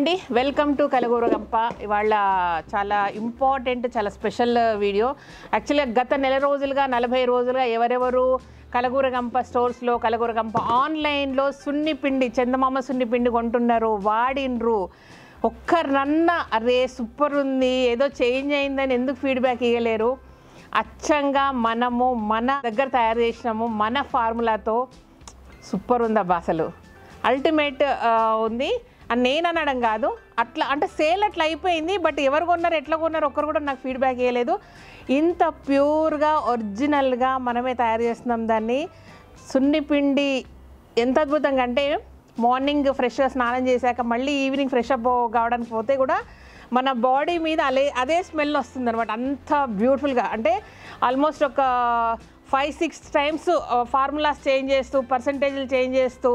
అండి welcome to Kalagooragampa. ఇవాళ చాలా ఇంపార్టెంట్ చాలా స్పెషల్ వీడియో యాక్చువల్గా గత నెల రోజులుగా నలభై రోజులుగా ఎవరెవరు కలగూరగంప స్టోర్స్లో కలగూరగంప ఆన్లైన్లో సున్నిపిండి చందమామ సున్నిపిండి కొంటున్నారు వాడినరు. ఒక్కరన్నా అరే సూపర్ ఉంది ఏదో చేంజ్ అయిందని ఎందుకు ఫీడ్బ్యాక్ ఇవ్వలేరు అచ్చంగా మనము మన దగ్గర తయారు చేసినాము మన ఫార్ములాతో సూపర్ ఉందబ్బా అసలు. అల్టిమేట్ ఉంది. అని నేను అనడం కాదు. అట్లా అంటే సేల్ అట్లా అయిపోయింది బట్ ఎవరు కొన్నారు ఎట్లా కొన్నారు ఒక్కరు కూడా నాకు ఫీడ్బ్యాక్ ఇవ్వలేదు ఇంత ప్యూర్గా ఒరిజినల్గా మనమే తయారు చేస్తున్నాం దాన్ని. సున్నిపిండి ఎంత అద్భుతంగా అంటే మార్నింగ్ ఫ్రెష్గా స్నానం చేశాక మళ్ళీ ఈవినింగ్ ఫ్రెష్ అప్ కావడానికి పోతే కూడా మన బాడీ మీద అలే అదే స్మెల్ వస్తుంది అనమాట అంత బ్యూటిఫుల్గా అంటే ఆల్మోస్ట్ ఒక five six times formulas change చేస్తూ పర్సంటేజ్లు చేంజ్ చేస్తూ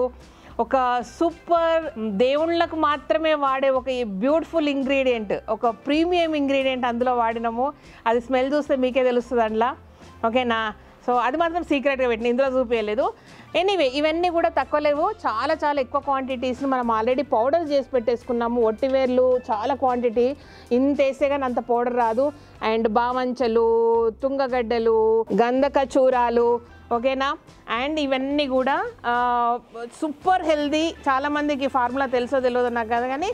ఒక సూపర్ దేవుళ్ళకు మాత్రమే వాడే ఒక బ్యూటిఫుల్ ఇంగ్రీడియంట్ ఒక ప్రీమియం ఇంగ్రీడియంట్ అందులో వాడినాము. అది స్మెల్ చూస్తే మీకే తెలుస్తుంది అందులో. ఓకేనా? సో అది మాత్రం సీక్రెట్గా పెట్టిన ఇందులో చూపించలేదు ఎనీవే ఇవన్నీ కూడా తక్కువ లేవు. చాలా చాలా ఎక్కువ క్వాంటిటీస్ని మనం ఆల్రెడీ పౌడర్ చేసి పెట్టేసుకున్నాము. ఒట్టివేర్లు చాలా క్వాంటిటీ ఇంత వేస్తే కానీ అంత పౌడర్ రాదు. అండ్ బామంచలు తుంగగడ్డలు గంధక చూరాలు ఓకేనా? అండ్ ఇవన్నీ కూడా సూపర్ హెల్దీ చాలామందికి ఫార్ములా తెలుసో తెలియదు నాకు కదా కానీ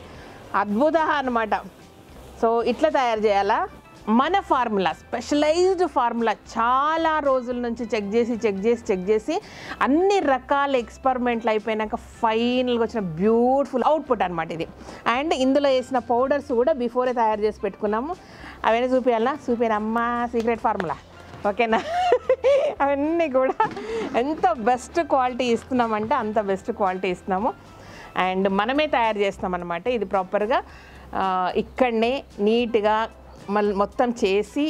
అద్భుత అనమాట సో ఇట్లా తయారు చేయాలా? మన ఫార్ములా స్పెషలైజ్డ్ ఫార్ములా చాలా రోజుల నుంచి చెక్ చేసి చెక్ చేసి చెక్ చేసి అన్ని రకాల ఎక్స్పెరిమెంట్లు అయిపోయినాక ఫైనల్గా వచ్చిన బ్యూటిఫుల్ అవుట్పుట్ అనమాట ఇది. అండ్ ఇందులో వేసిన పౌడర్స్ కూడా బిఫోరే తయారు చేసి పెట్టుకున్నాము. అవన్నీ చూపించాలా చూపించాను అమ్మ సీక్రెట్ ఫార్ములా. ఓకేనా? అవన్నీ కూడా ఎంత బెస్ట్ క్వాలిటీ ఇస్తున్నామంటే అంత బెస్ట్ క్వాలిటీ ఇస్తున్నాము. అండ్ మనమే తయారు చేస్తాం అనమాట ఇది ప్రాపర్గా ఇక్కడనే నీట్గా మళ్ళీ మొత్తం చేసి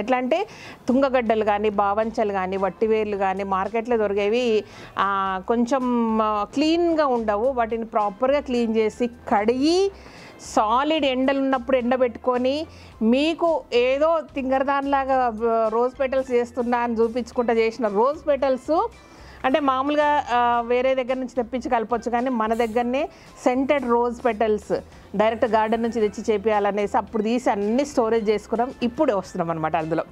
ఎట్లా అంటే తుంగగడ్డలు కానీ బావంచలు కానీ వట్టివేర్లు కానీ మార్కెట్లో దొరికేవి కొంచెం క్లీన్గా ఉండవు. వాటిని ప్రాపర్గా క్లీన్ చేసి కడిగి సాలిడ్ ఎండలు ఉన్నప్పుడు ఎండబెట్టుకొని మీకు ఏదో తింగరదానిలాగా రోజ్ పెటల్స్ చేస్తున్నా అని చూపించుకుంటా చేసిన రోజ్ పెటల్స్ అంటే మామూలుగా వేరే దగ్గర నుంచి తెప్పించి కలపచ్చు కానీ మన దగ్గరనే scented rose petals direct garden నుంచి తెచ్చి చేపించాలనేసి అప్పుడు తీసి అన్ని స్టోరేజ్ చేసుకున్నాం. ఇప్పుడే వస్తున్నాం అనమాట అందులో.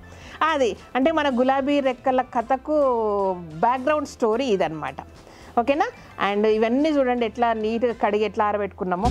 అది అంటే మన గులాబీ రెక్కల కథకు బ్యాక్గ్రౌండ్ స్టోరీ ఇదనమాట ఓకేనా? అండ్ ఇవన్నీ చూడండి ఎట్లా నీట్గా కడిగి ఎట్లా ఆరబెట్టుకున్నామో.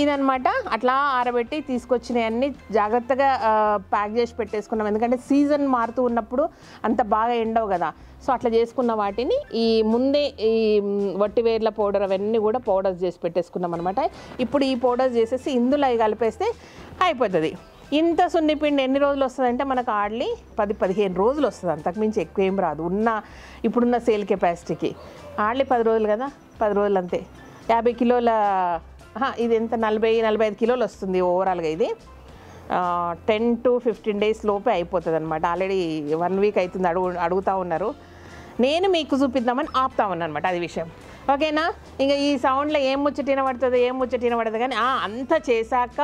ఇదనమాట అట్లా ఆరబెట్టి తీసుకొచ్చినవన్నీ జాగ్రత్తగా ప్యాక్ చేసి పెట్టేసుకున్నాం. ఎందుకంటే సీజన్ మారుతూ ఉన్నప్పుడు అంత బాగా ఎండవు కదా. సో అట్లా చేసుకున్న వాటిని ఈ ముందే ఈ వట్టివేర్ల పౌడర్ అవన్నీ కూడా పౌడర్స్ చేసి పెట్టేసుకున్నాం అనమాట ఇప్పుడు ఈ పౌడర్స్ చేసేసి ఇందులో అవి కలిపేస్తే అయిపోతుంది. ఇంత సున్నిపిండి ఎన్ని రోజులు వస్తుందంటే మనకు ఆడ్లీ పది పదిహేను రోజులు వస్తుంది. అంతకుమించి ఎక్కువ ఏం రాదు. ఉన్న ఇప్పుడున్న సేల్ కెపాసిటీకి. ఆడ్లీ పది రోజులు కదా. పది రోజులు అంతే. యాభై కిలోల ఇది ఎంత? నలభై నలభై ఐదు కిలోలు వస్తుంది ఓవరాల్గా ఇది. టెన్ టు ఫిఫ్టీన్ డేస్ లోపే అయిపోతుంది అనమాట ఆల్రెడీ వన్ వీక్ అవుతుంది అడుగు అడుగుతూ ఉన్నారు. నేను మీకు చూపిద్దామని ఆపుతా ఉన్నాను అనమాట అది విషయం. ఓకేనా? ఇంకా ఈ సౌండ్లో ఏం ముచ్చటిన పడుతుందో ఏం ముచ్చటిన పడుతుంది కానీ అంత అంతా చేశాక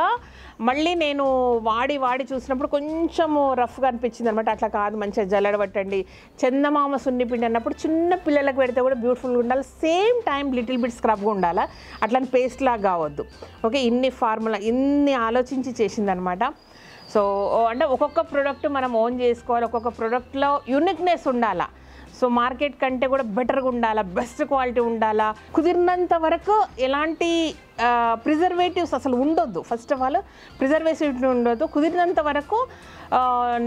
మళ్ళీ నేను వాడి వాడి చూసినప్పుడు కొంచెము రఫ్గా అనిపించింది అనమాట అట్లా కాదు మంచిగా జల్లడ పట్టండి చందమామ సున్నిపిండి అన్నప్పుడు చిన్న పిల్లలకు పెడితే కూడా బ్యూటిఫుల్గా ఉండాలి. సేమ్ టైం లిటిల్ బిట్ స్క్రబ్గా ఉండాలి? అట్లాంటి పేస్ట్ లాగా కావద్దు. ఓకే ఇన్ని ఫార్ములా ఇన్ని ఆలోచించి చేసిందనమాట సో అంటే ఒక్కొక్క ప్రోడక్ట్ మనం ఓన్ చేసుకోవాలి ఒక్కొక్క ప్రోడక్ట్లో యూనిక్నెస్ ఉండాలా? సో మార్కెట్ కంటే కూడా బెటర్గా ఉండాలా బెస్ట్ క్వాలిటీ ఉండాలా? కుదిరినంత వరకు ఎలాంటి ప్రిజర్వేటివ్స్ అసలు ఉండొద్దు. ఫస్ట్ ఆఫ్ ఆల్ ప్రిజర్వేటివ్ ఉండొద్దు. కుదిరినంత వరకు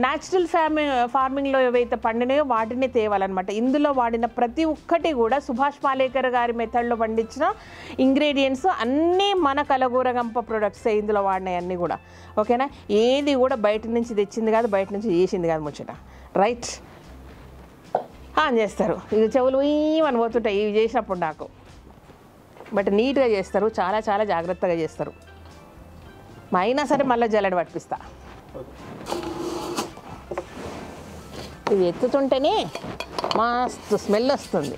న్యాచురల్ ఫ్యామి ఫార్మింగ్లో ఏవైతే పండినాయో వాటిని తేవాలన్నమాట. ఇందులో వాడిన ప్రతి ఒక్కటి కూడా సుభాష్ పాలేకర్ గారి మెథడ్లో పండించిన ఇంగ్రీడియంట్స్ అన్నీ మన కలగూరగంప ప్రొడక్ట్సే ఇందులో వాడినాయి అన్నీ కూడా. ఓకేనా ఏది కూడా బయట నుంచి తెచ్చింది కాదు బయట నుంచి చేసింది కాదు ముచ్చట. రైట్ ఆన్ చేస్తారు. ఇది చెవులు అని పోతుంటాయి. ఇవి చేసినప్పుడు నాకు. బట్ నీట్గా చేస్తారు. చాలా చాలా జాగ్రత్తగా చేస్తారు. మా అయినా సరే మళ్ళీ జల్లెడ పట్టిస్తా. ఇది ఎత్తుతుంటేనే మస్తు స్మెల్ వస్తుంది.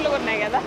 ఎంత ఉన్నాయి కదా.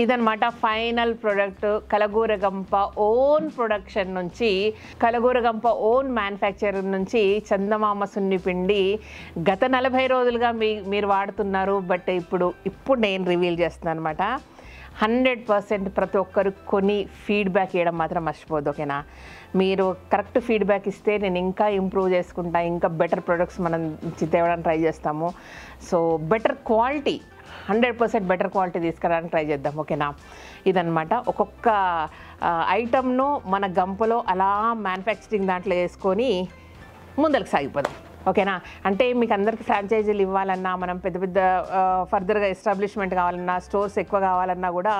ఇదనమాట final product Kalagooragampa own production నుంచి కలగూరగంప ఓన్ మ్యానుఫ్యాక్చర్ నుంచి చందమామ సున్ని పిండి గత నలభై రోజులుగా మీ మీరు వాడుతున్నారు బట్ ఇప్పుడు ఇప్పుడు నేను రివీల్ చేస్తున్నాను అనమాట హండ్రెడ్ పర్సెంట్ ప్రతి ఒక్కరు కొని ఫీడ్బ్యాక్ ఇవ్వడం మాత్రం మర్చిపోదు ఓకేనా? మీరు కరెక్ట్ ఫీడ్బ్యాక్ ఇస్తే నేను ఇంకా ఇంప్రూవ్ చేసుకుంటా ఇంకా బెటర్ ప్రొడక్ట్స్ మనం తేవడానికి ట్రై చేస్తాము. So better quality hundred percent better quality తీసుకురావడానికి ట్రై చేద్దాం ఓకేనా? ఇదనమాట ఒక్కొక్క ఐటమ్ను మన గంపలో అలా మ్యానుఫ్యాక్చరింగ్ దాంట్లో వేసుకొని ముందరకు సాగిపోదాం ఓకేనా? అంటే మీకు అందరికీ ఫ్రాంచైజీలు ఇవ్వాలన్నా మనం పెద్ద పెద్ద ఫర్దర్గా ఎస్టాబ్లిష్మెంట్ కావాలన్నా స్టోర్స్ ఎక్కువ కావాలన్నా కూడా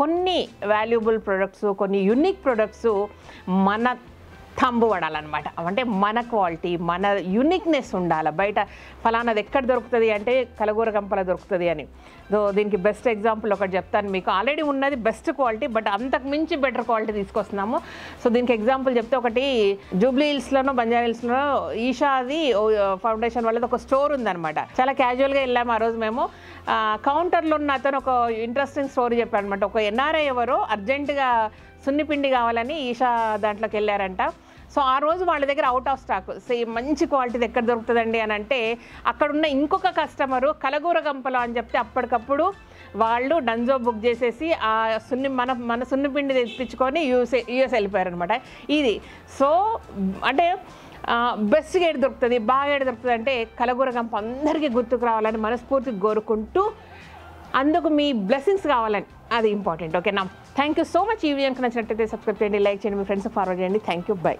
కొన్ని వాల్యుబుల్ ప్రొడక్ట్స్ కొన్ని యునిక్ ప్రొడక్ట్స్ మన థంబు పడాలన్నమాట అంటే మన క్వాలిటీ మన యునిక్నెస్ ఉండాలి. బయట ఫలానాది ఎక్కడ దొరుకుతుంది అంటే కలగూర గంపల దొరుకుతుంది అని. సో దీనికి బెస్ట్ ఎగ్జాంపుల్ ఒకటి చెప్తాను మీకు. ఆల్రెడీ ఉన్నది బెస్ట్ క్వాలిటీ బట్ అంతకు మించి బెటర్ క్వాలిటీ తీసుకొస్తున్నాము. సో దీనికి ఎగ్జాంపుల్ చెప్తే ఒకటి జూబ్లీ హిల్స్లోనో బంజారా హిల్స్లోనో ఈషాది ఫౌండేషన్ వాళ్ళది ఒక స్టోర్ ఉందన్నమాట. చాలా క్యాజువల్గా వెళ్ళాము ఆ రోజు మేము. కౌంటర్లో ఉన్న అతను ఒక ఇంట్రెస్టింగ్ స్టోరీ చెప్పాడు అనమాట ఒక ఎన్ఆర్ఐ ఎవరో అర్జెంటుగా సున్నిపిండి కావాలని ఈషా దాంట్లోకి వెళ్ళారంట. సో ఆ రోజు వాళ్ళ దగ్గర అవుట్ ఆఫ్ స్టాక్ సేమ్ మంచి క్వాలిటీది ఎక్కడ దొరుకుతుందండి అని అంటే అక్కడున్న ఇంకొక కస్టమరు కలగూర గంపలో అని చెప్తే అప్పటికప్పుడు వాళ్ళు డన్జో బుక్ చేసేసి ఆ సున్ని మన మన సున్నిపిండి తెప్పించుకొని యూఎస్ యూఎస్ వెళ్ళిపోయారు అనమాట ఇది. సో అంటే బెస్ట్ ఏడు దొరుకుతుంది బాగా ఏడు దొరుకుతుంది అంటే కలగూర గంప అందరికీ గుర్తుకు రావాలని మనస్ఫూర్తిగా కోరుకుంటూ అందుకు మీ బ్లెస్సింగ్స్ కావాలని అది ఇంపార్టెంట్ ఓకేనా థ్యాంక్ యూ సో మచ్ ఈ వీడియోకి నచ్చినట్టయితే సబ్స్క్రైబ్ చేయండి లైక్ చేయండి మీ ఫ్రెండ్స్ ఫార్వర్డ్ చేయండి. Thank you bye